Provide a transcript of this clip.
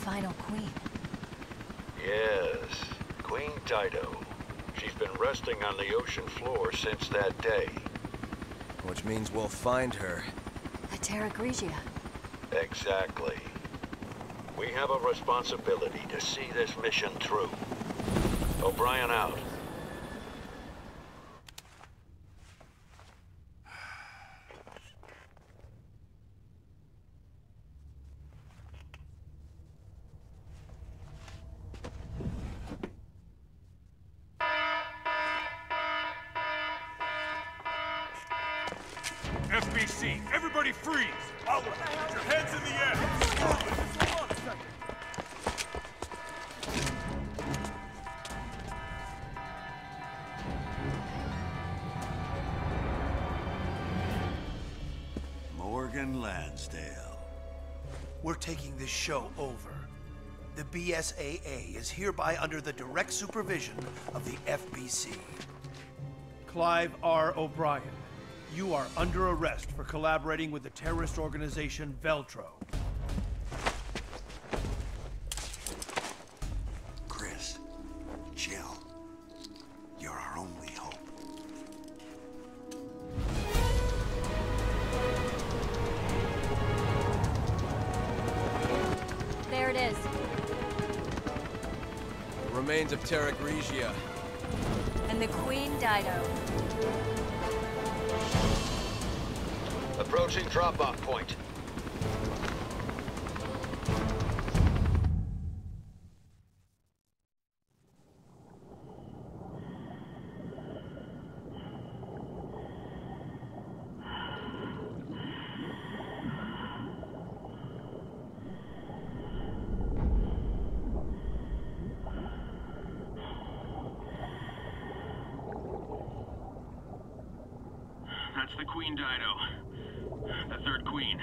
final queen. Yes, Queen Dido. She's been resting on the ocean floor since that day. Which means we'll find her. At Terra Grigia. Exactly. We have a responsibility to see this mission through. O'Brien out. FBC, everybody freeze! Out! Put your heads in the air! Morgan Lansdale. We're taking this show over. The BSAA is hereby under the direct supervision of the FBC. Clive R. O'Brien, you are under arrest for collaborating with the terrorist organization Veltro. Chris, Jill. You're our only hope. There it is. The remains of Terra Grigia. And the Queen Dido. Approaching drop-off point. That's the Queen Dido. The third queen.